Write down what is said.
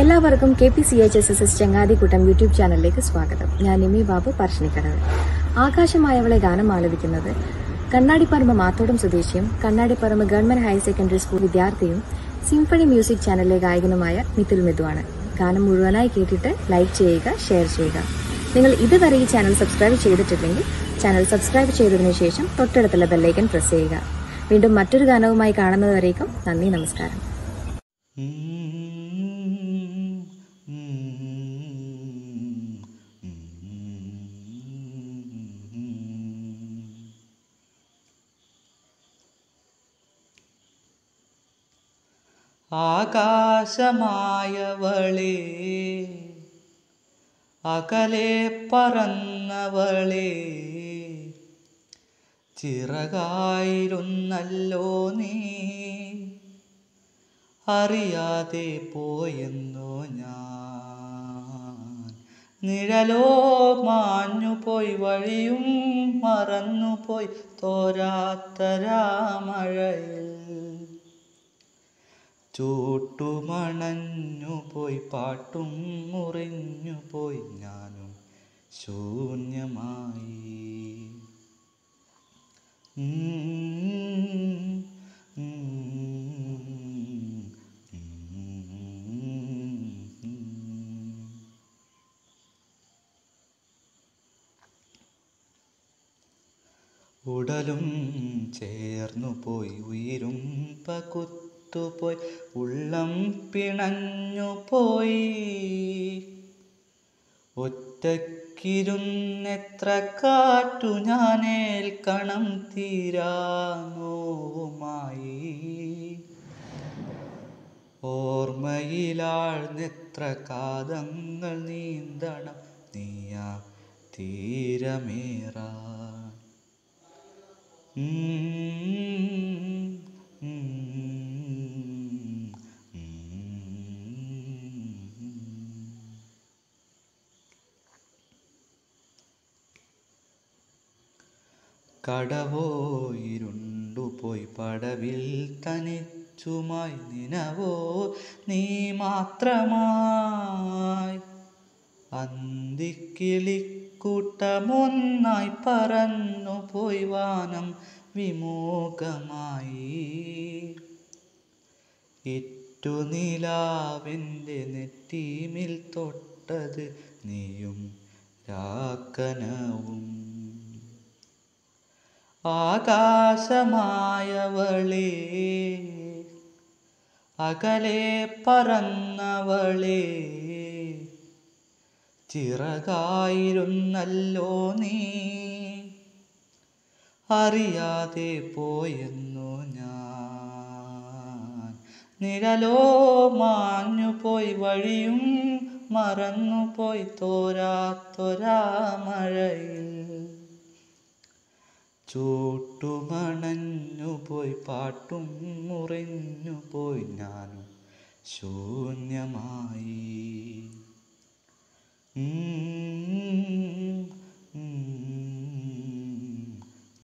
എല്ലാവർക്കും K P C H S S S ചങ്ങാതിക്കുട്ടം YouTube ചാനലിലേക്ക് സ്വാഗതം. ഞാൻ നിമി ബാബു പറശ്ശിനിക്കടവ് ആകാശമായവളെ ഗാനം ആലപിക്കുന്നത് കണ്ണാടിപ്പറമ്പ് മാത്തോടം സ്വദേശിയും Kannadiparamba government higher secondary school വിദ്യാർത്ഥിയും സിംഫണി മ്യൂസിക് ചാനലിലെ ഗായകനുമായ മിഥുൽ മിഥുവാണ്. ഗാനം മുഴുവനായി കേട്ടിട്ട് ലൈക്ക് ചെയ്യുക ഷെയർ ചെയ്യുക. നിങ്ങൾ ഇതുവരെ ഈ ചാനൽ സബ്സ്ക്രൈബ് ചെയ്തിട്ടില്ലെങ്കിൽ ചാനൽ സബ്സ്ക്രൈബ് ചെയ്തതിനു ശേഷം തൊട്ടടുത്തുള്ള ബെല്ലൈക്കൻ പ്രസ് ചെയ്യുക. വീണ്ടും മറ്റൊരു ഗാനവുമായി കാണുന്നതുവരേക്കും നന്ദി നമസ്കാരം. ആകാശമായവളെ അകലെ പറന്നവളെ ചിറകായിരുന്നല്ലോ നീ. അറിയാതെ പോയെന്നു ഞാൻ. നിഴലോ മാഞ്ഞുപോയി വഴിയും മറന്നുപോയി തോരാത്തരാമഴയിൽ പോയി പാട്ടും മുറിഞ്ഞു പോയി ഞാനും ശൂന്യമായി. ഉടലും ചേർന്നു പോയി ഉയിരും പകുത്തുപോയി ഉള്ളം പിണഞ്ഞു പോയി ഒറ്റക്കിരുന്നെത്ര കാറ്റു ഞാനേൽക്കണം തീരാനോവുമായി. ഓർമ്മയിലാഴ്ന്നെത്ര കാതങ്ങൾ നീന്തണം നീയാ തീരമേറാ കടവോ ഇരുണ്ടുപോയി പടവിൽ തനിച്ചുമായി നിനവോ നീ മാത്രമായി. അന്തിക്കിളിക്കൂട്ടമൊന്നായി പറന്നു പോയി വാനം വിമോകമായി ഇറ്റുനിലാവിന്റെ നെറ്റീമിൽ തൊട്ടത് നീയും രാക്കനവും ആകാശമായവളേ അകലെ പറന്നവളെ ചിറകായിരുന്നല്ലോ നീ. അറിയാതെ പോയെന്നു ഞാൻ. നിഴലോ മാഞ്ഞുപോയി വഴിയും മറന്നുപോയി തോരാത്തൊരാ മഴയിൽ. ചൂട്ടുമണഞ്ഞു പോയി പാട്ടും മുറിഞ്ഞു പോയി. ഞാനും ശൂന്യമായി.